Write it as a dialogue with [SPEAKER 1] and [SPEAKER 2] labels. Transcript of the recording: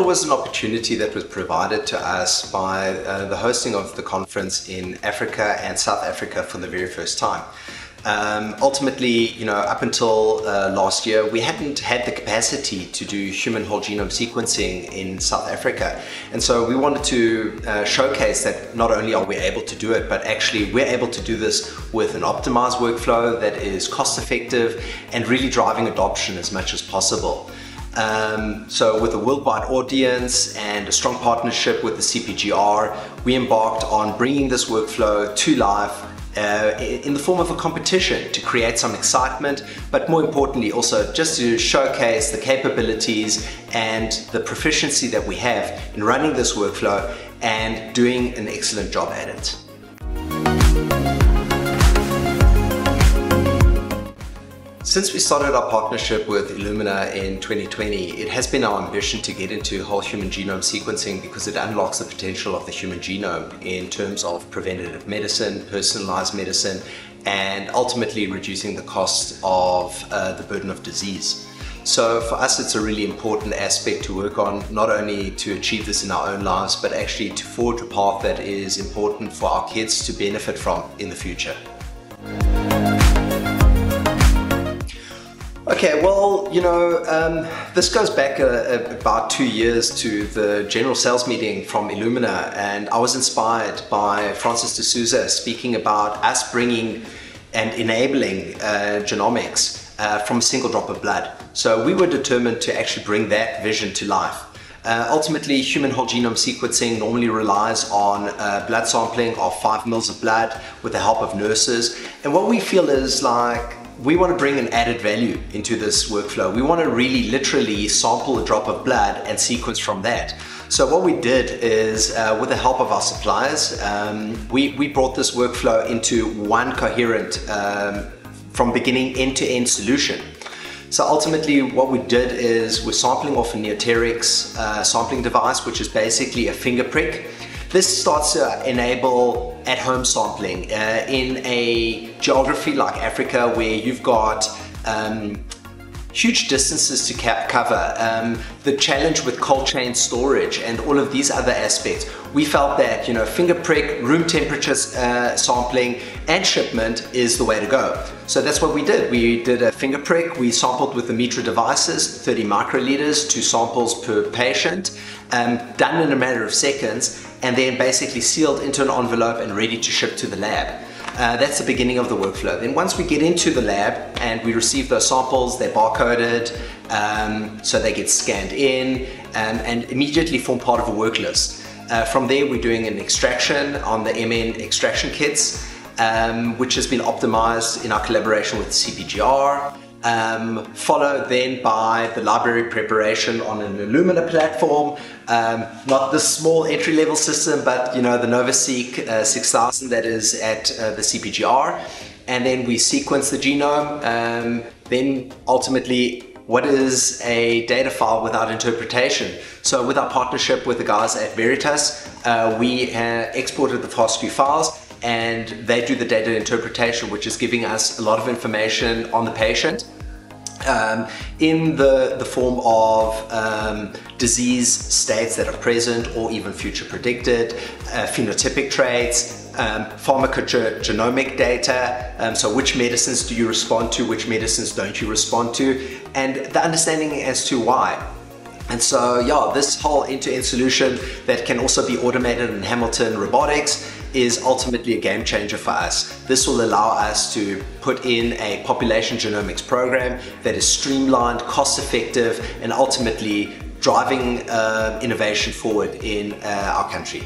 [SPEAKER 1] it was an opportunity that was provided to us by uh, the hosting of the conference in Africa and South Africa for the very first time. Um, ultimately, you know, up until uh, last year, we hadn't had the capacity to do human whole genome sequencing in South Africa. And so we wanted to uh, showcase that not only are we able to do it, but actually we're able to do this with an optimized workflow that is cost effective and really driving adoption as much as possible. Um, so with a worldwide audience and a strong partnership with the CPGR, we embarked on bringing this workflow to life uh, in the form of a competition to create some excitement, but more importantly also just to showcase the capabilities and the proficiency that we have in running this workflow and doing an excellent job at it. Since we started our partnership with Illumina in 2020, it has been our ambition to get into whole human genome sequencing because it unlocks the potential of the human genome in terms of preventative medicine, personalized medicine, and ultimately reducing the cost of uh, the burden of disease. So for us, it's a really important aspect to work on, not only to achieve this in our own lives, but actually to forge a path that is important for our kids to benefit from in the future. Okay, well, you know, um, this goes back about two years to the general sales meeting from Illumina, and I was inspired by Francis de Souza speaking about us bringing and enabling uh, genomics uh, from a single drop of blood. So we were determined to actually bring that vision to life. Uh, ultimately, human whole genome sequencing normally relies on uh, blood sampling of five mils of blood with the help of nurses. And what we feel is like we want to bring an added value into this workflow. We want to really literally sample a drop of blood and sequence from that. So what we did is, uh, with the help of our suppliers, um, we, we brought this workflow into one coherent, um, from beginning end-to-end -end solution. So ultimately what we did is we're sampling off a Neoteryx uh, sampling device, which is basically a finger prick this starts to enable at-home sampling uh, in a geography like Africa where you've got um, huge distances to cap cover, um, the challenge with cold chain storage and all of these other aspects. We felt that, you know, finger prick, room temperature uh, sampling and shipment is the way to go. So that's what we did. We did a finger prick, we sampled with the Mitra devices, 30 microliters, two samples per patient, um, done in a matter of seconds, and then basically sealed into an envelope and ready to ship to the lab. Uh, that's the beginning of the workflow. Then once we get into the lab and we receive those samples, they're barcoded, um, so they get scanned in um, and immediately form part of a work list. Uh, from there, we're doing an extraction on the MN extraction kits, um, which has been optimized in our collaboration with CPGR um, followed then by the library preparation on an Illumina platform, um, not the small entry-level system, but you know the NovaSeq uh, 6000 that is at uh, the CPGR, and then we sequence the genome. Um, then ultimately, what is a data file without interpretation? So with our partnership with the guys at Veritas, uh, we uh, exported the FASTQ files and they do the data interpretation, which is giving us a lot of information on the patient. Um, in the, the form of um, disease states that are present or even future predicted, uh, phenotypic traits, um, pharmacogenomic data, um, so which medicines do you respond to, which medicines don't you respond to, and the understanding as to why. And so yeah, this whole end-to-end -end solution that can also be automated in Hamilton Robotics is ultimately a game changer for us. This will allow us to put in a population genomics program that is streamlined, cost effective, and ultimately driving uh, innovation forward in uh, our country.